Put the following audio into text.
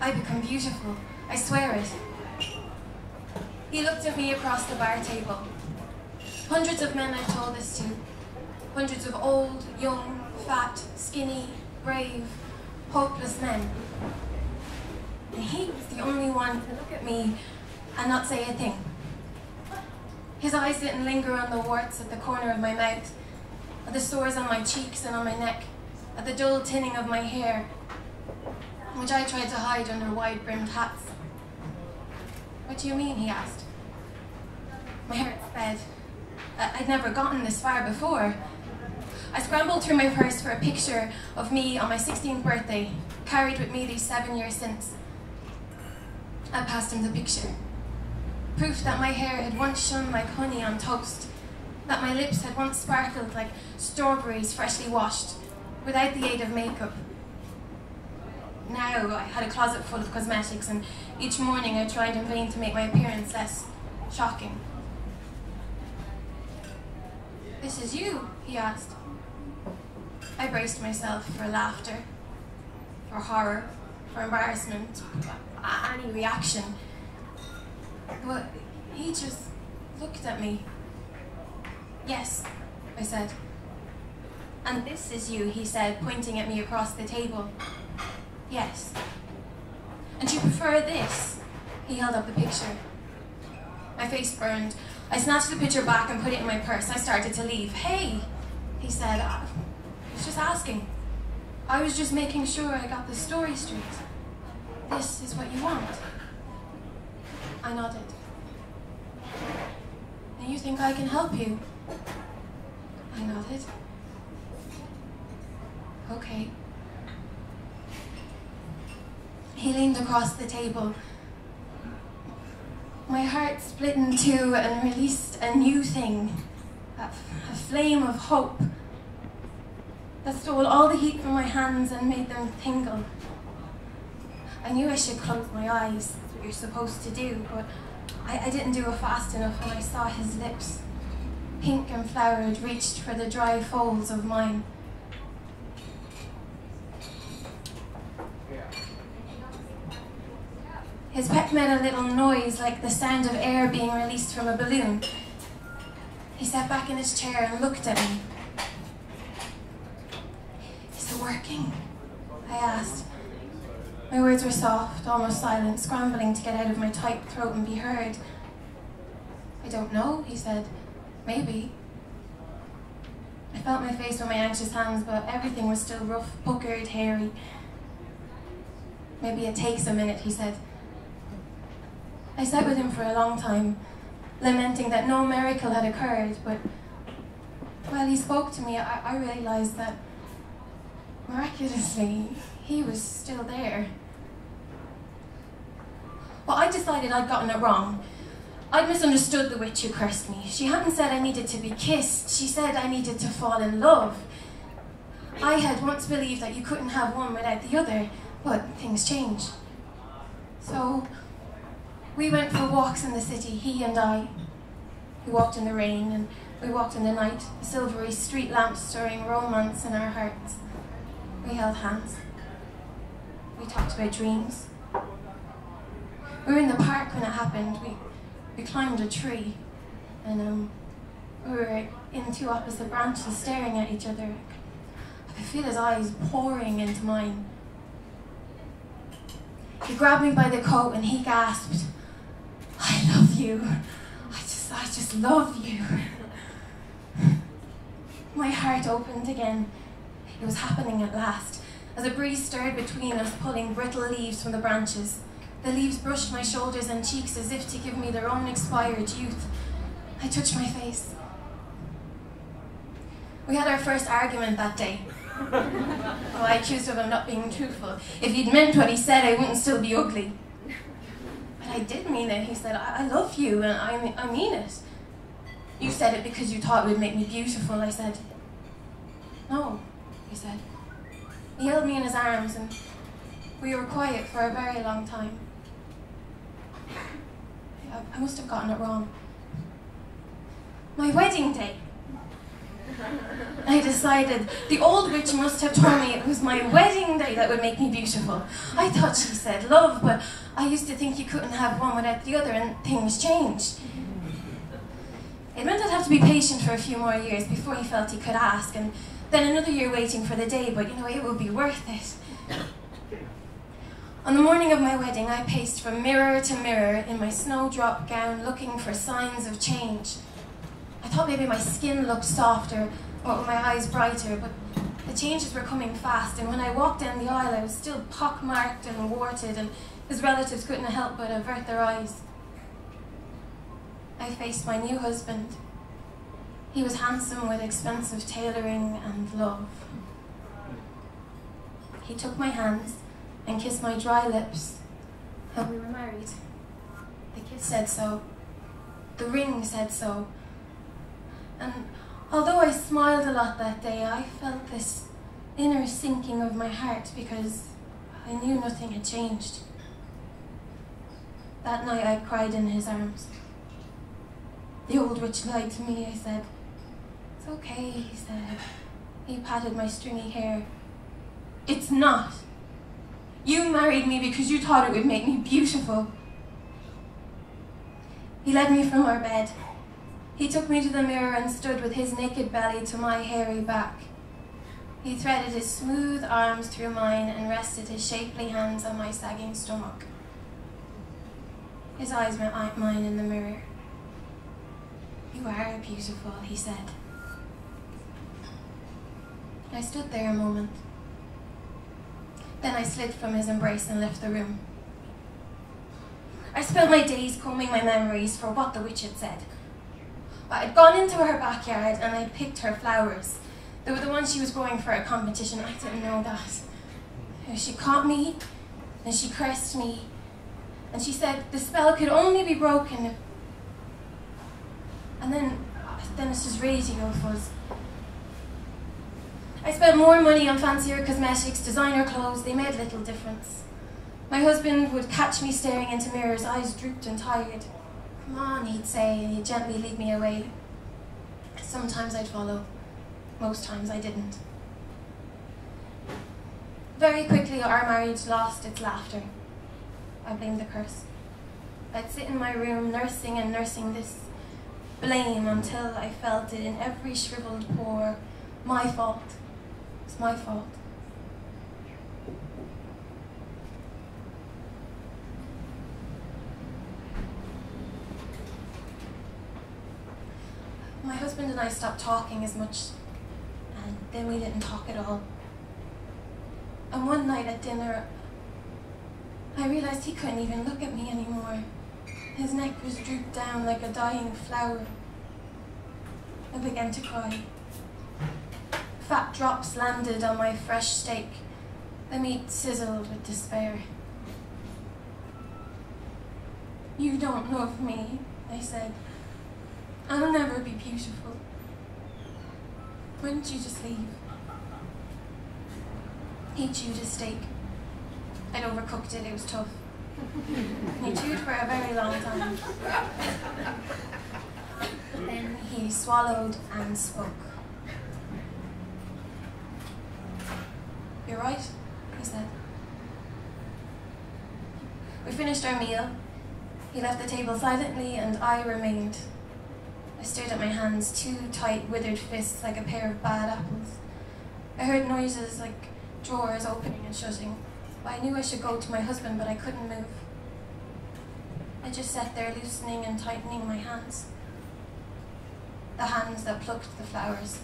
I become beautiful. I swear it. He looked at me across the bar table. Hundreds of men I've told this to. Hundreds of old, young, fat, skinny, brave, hopeless men. And he was the only one to look at me and not say a thing. His eyes didn't linger on the warts at the corner of my mouth, at the sores on my cheeks and on my neck, at the dull tinning of my hair, which I tried to hide under wide-brimmed hats. What do you mean, he asked. My heart sped. I'd never gotten this far before. I scrambled through my purse for a picture of me on my 16th birthday, carried with me these seven years since. I passed him the picture. Proof that my hair had once shone like honey on toast, that my lips had once sparkled like strawberries freshly washed, without the aid of makeup. Now I had a closet full of cosmetics, and each morning I tried in vain to make my appearance less shocking. This is you, he asked. I braced myself for laughter, for horror, for embarrassment, any reaction. But he just looked at me. Yes, I said. And this is you, he said, pointing at me across the table. Yes. And you prefer this? He held up the picture. My face burned. I snatched the picture back and put it in my purse. I started to leave. Hey, he said. I was just asking. I was just making sure I got the story straight. This is what you want. I nodded. And you think I can help you? I nodded. Okay. He leaned across the table. My heart split in two and released a new thing a, flame of hope that stole all the heat from my hands and made them tingle. I knew I should close my eyes, that's what you're supposed to do, but I, I didn't do it fast enough when I saw his lips, pink and flowered, reached for the dry folds of mine. His peck made a little noise like the sound of air being released from a balloon. He sat back in his chair and looked at me. Is it working? I asked. My words were soft, almost silent, scrambling to get out of my tight throat and be heard. I don't know, he said. Maybe. I felt my face with my anxious hands, but everything was still rough, puckered, hairy. Maybe it takes a minute, he said. I sat with him for a long time, lamenting that no miracle had occurred, but while he spoke to me, I, I realized that miraculously, he was still there. Well, I decided I'd gotten it wrong. I'd misunderstood the witch who cursed me. She hadn't said I needed to be kissed, she said I needed to fall in love. I had once believed that you couldn't have one without the other, but things change. So, we went for walks in the city, he and I. We walked in the rain and we walked in the night, the silvery street lamps stirring romance in our hearts. We held hands. We talked about dreams. We were in the park when it happened. We, we climbed a tree and um, we were in two opposite branches staring at each other. I could feel his eyes pouring into mine. He grabbed me by the coat and he gasped, you. I just, I just love you. My heart opened again. It was happening at last, as a breeze stirred between us, pulling brittle leaves from the branches. The leaves brushed my shoulders and cheeks as if to give me their own expired youth. I touched my face. We had our first argument that day. oh, I accused him of not being truthful. If he'd meant what he said, I wouldn't still be ugly. I did mean it. He said, I, I love you, and I, I mean it. You said it because you thought it would make me beautiful. I said, No, he said. He held me in his arms, and we were quiet for a very long time. I, I must have gotten it wrong. My wedding day. I decided the old witch must have told me it was my wedding day that would make me beautiful. I thought she said love, but I used to think you couldn't have one without the other and things changed. It meant I'd have to be patient for a few more years before he felt he could ask, and then another year waiting for the day, but you know, it would be worth it. On the morning of my wedding, I paced from mirror to mirror in my snowdrop gown looking for signs of change. Thought maybe my skin looked softer or my eyes brighter, but the changes were coming fast, and when I walked down the aisle, I was still pockmarked and warted, and his relatives couldn't help but avert their eyes. I faced my new husband. He was handsome with expensive tailoring and love. He took my hands and kissed my dry lips, and we were married. The kiss said so. The ring said so. And although I smiled a lot that day, I felt this inner sinking of my heart because I knew nothing had changed. That night I cried in his arms. The old witch lied to me, I said. It's okay, he said. He patted my stringy hair. It's not. You married me because you thought it would make me beautiful. He led me from our bed. He took me to the mirror and stood with his naked belly to my hairy back. He threaded his smooth arms through mine and rested his shapely hands on my sagging stomach. His eyes met mine in the mirror. You are beautiful, he said. I stood there a moment. Then I slid from his embrace and left the room. I spent my days combing my memories for what the witch had said. I had gone into her backyard and I picked her flowers. They were the ones she was growing for a competition. I didn't know that. Hmm. She caught me and she caressed me and she said the spell could only be broken. And then, then it's just radio fuzz. I spent more money on fancier cosmetics, designer clothes, they made little difference. My husband would catch me staring into mirrors, eyes drooped and tired. Come on, he'd say, and he'd gently lead me away. Sometimes I'd follow, most times I didn't. Very quickly, our marriage lost its laughter. I blamed the curse. I'd sit in my room nursing and nursing this blame until I felt it in every shriveled pore. My fault. It's my fault. my husband and I stopped talking as much, and then we didn't talk at all. And one night at dinner, I realized he couldn't even look at me anymore. His neck was drooped down like a dying flower. I began to cry. Fat drops landed on my fresh steak. The meat sizzled with despair. You don't love me, I said. I'll never be beautiful. Wouldn't you just leave? He chewed his steak. I'd overcooked it, it was tough. he chewed for a very long time. Then he swallowed and spoke. You're right, he said. We finished our meal. He left the table silently and I remained I stared at my hands, two tight, withered fists like a pair of bad apples. I heard noises like drawers opening and shutting. I knew I should go to my husband, but I couldn't move. I just sat there loosening and tightening my hands. The hands that plucked the flowers.